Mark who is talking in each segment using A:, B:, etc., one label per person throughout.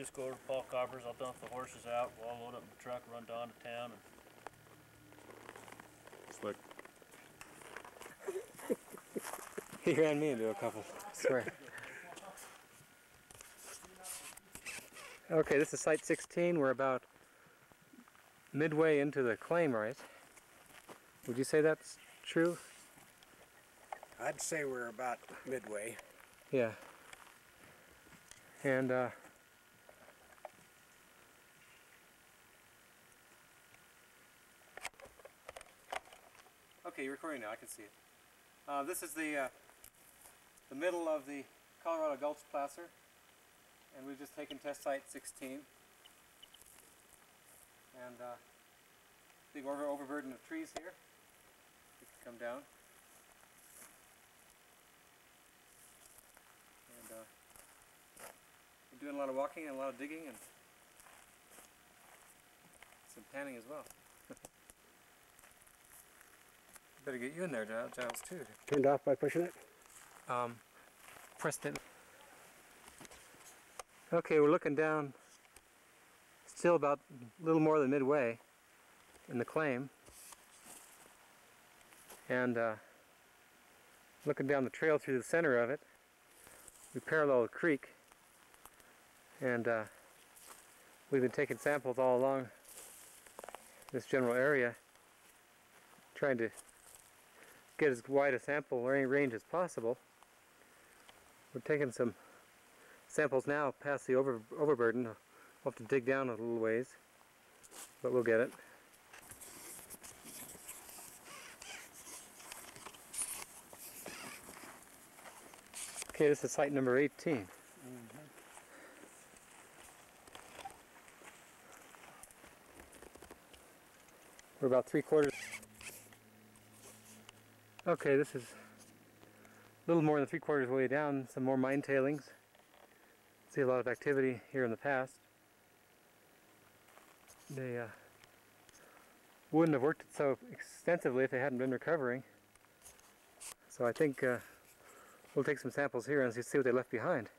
A: just go over to Paul Copper's, I'll dump the horses out, we'll all load up in the truck, run down to town and
B: Slick.
C: He ran me into a couple, I swear. Okay, this is site 16. We're about midway into the claim, right? Would you say that's true?
D: I'd say we're about midway.
C: Yeah. And uh, okay, you're recording now. I can see it. Uh, this is the uh, the middle of the Colorado Gulch placer, and we've just taken test site 16. And uh, big over overburden of trees here. You can come down. And uh, we're doing a lot of walking and a lot of digging and some panning as well. Better get you in there, Giles, too.
D: Turned off by pushing it.
C: Um, pressed it. Okay, we're looking down. Still about a little more than midway in the claim, and uh, looking down the trail through the center of it. We parallel the creek, and uh, we've been taking samples all along this general area, trying to get as wide a sample ra- range as possible. We're taking some samples now past the over, overburden. We'll have to dig down a little ways, but we'll get it. Okay, this is site number 18. We're about three quarters. Okay, this is a little more than three quarters way down. Some more mine tailings. See a lot of activity here in the past. They uh, wouldn't have worked so extensively if they hadn't been recovering. So I think uh, we'll take some samples here and see see what they left behind.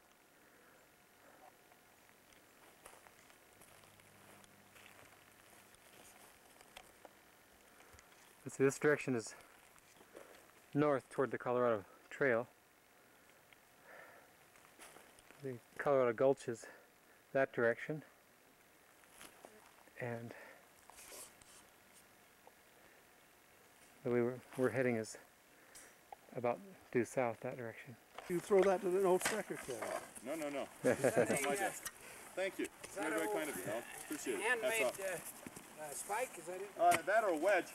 C: Let's see, this direction is north toward the Colorado Trail. The Colorado Gulch is that direction. And the way we're, we're heading is about due south that direction.
E: You throw that to the old secretary.
B: No, no, no.
D: Is
B: my desk. Thank you.
D: that
B: Very, very kind of you, Appreciate it.
D: Handmade uh, uh, spike? Is that it?
B: Uh, that or a wedge.